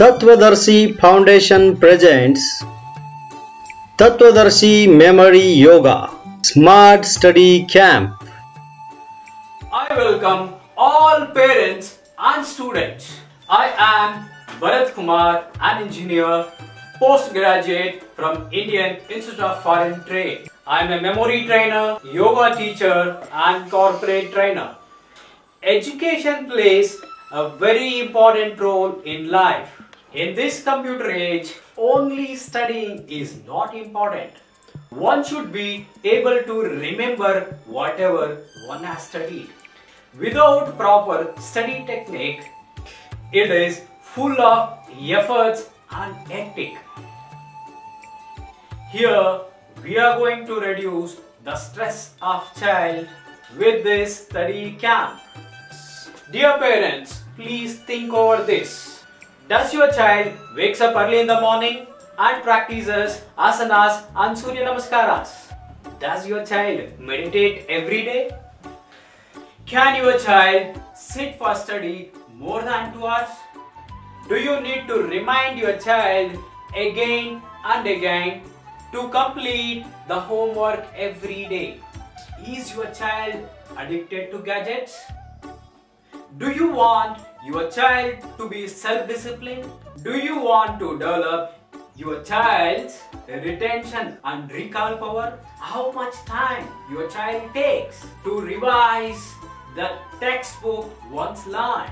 Tattvadarshi Foundation presents Tattvadarshi Memory Yoga Smart Study Camp. I welcome all parents and students. I am Bharat Kumar, an engineer, postgraduate from Indian Institute of Foreign Trade. I am a memory trainer, yoga teacher, and corporate trainer. Education plays a very important role in life. In this computer age, only studying is not important. One should be able to remember whatever one has studied. Without proper study technique, it is full of efforts and hectic. Here, we are going to reduce the stress of child with this study camp. Dear parents, please think over this. Does your child wakes up early in the morning and practices asanas and surya namaskaras? Does your child meditate every day? Can your child sit for study more than 2 hours? Do you need to remind your child again and again to complete the homework every day? Is your child addicted to gadgets? Do you want your child to be self-disciplined? Do you want to develop your child's retention and recall power? How much time your child takes to revise the textbook once learned?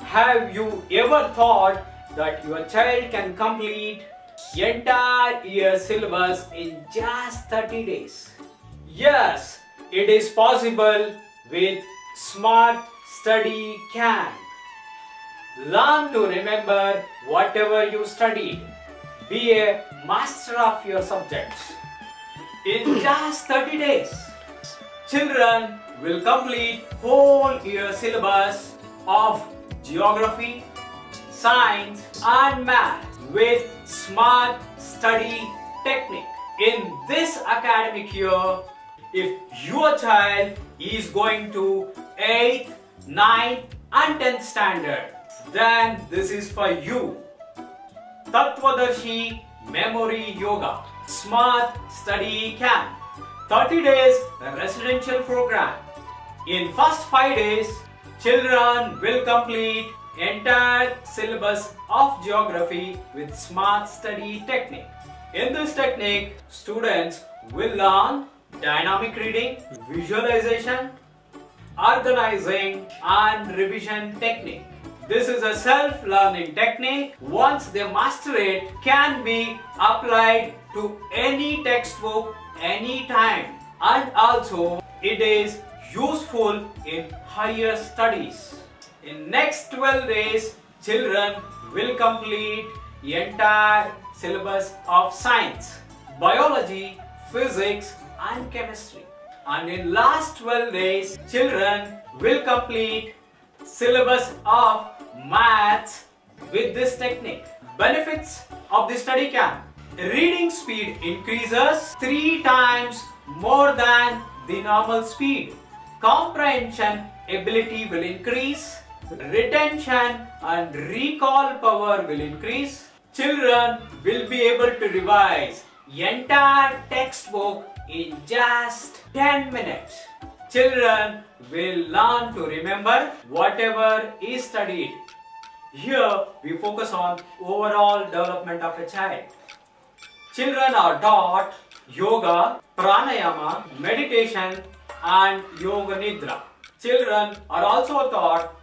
Have you ever thought that your child can complete entire year syllabus in just 30 days? Yes, it is possible with Smart Study Camp. Learn to remember whatever you studied. Be a master of your subjects. In just 30 days, children will complete whole year syllabus of geography, science and math with smart study technique. In this academic year, if your child is going to 8th, 9th and 10th standard, then this is for you. Tattvadarshi Memory Yoga Smart Study Camp 30 days residential program. In first 5 days, children will complete entire syllabus of geography with smart study technique. In this technique, students will learn dynamic reading, visualization, organizing and revision technique. This is a self-learning technique. Once they master it, can be applied to any textbook anytime. And also, it is useful in higher studies. In next 12 days, children will complete the entire syllabus of science, biology, physics and chemistry. And in last 12 days, children will complete syllabus of maths with this technique. Benefits of the study camp. Reading speed increases 3 times more than the normal speed. Comprehension ability will increase. Retention and recall power will increase. Children will be able to revise entire textbook in just 10 minutes. Children will learn to remember whatever is studied. Here we focus on overall development of a child. Children are taught yoga, pranayama, meditation and yoga nidra. Children are also taught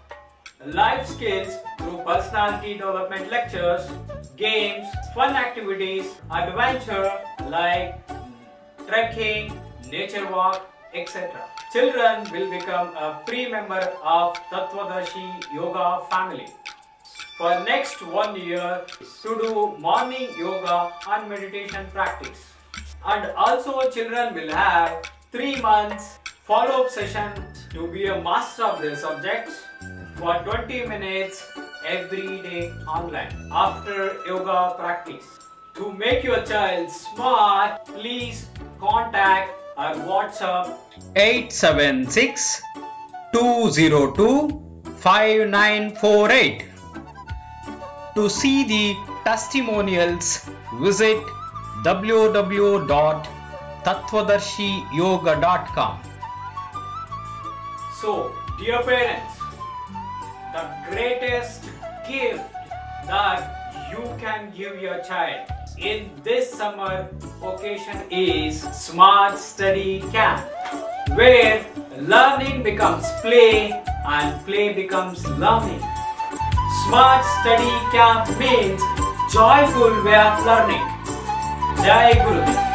life skills through personality development lectures, games, fun activities, adventure like trekking, nature walk, etc. Children will become a free member of Tattvadarshi Yoga family. For next one year to do morning yoga and meditation practice. And also children will have 3 months follow-up session to be a master of their subjects for 20 minutes every day online after yoga practice. To make your child smart, please contact our WhatsApp 876 202 5948. To see the testimonials, visit www.tattvadarshi.yoga.com. So, dear parents, the greatest gift that you can give your child in this summer occasion is Smart Study Camp, where learning becomes play and play becomes learning. Smart Study Camp means joyful way of learning. Jai Guru.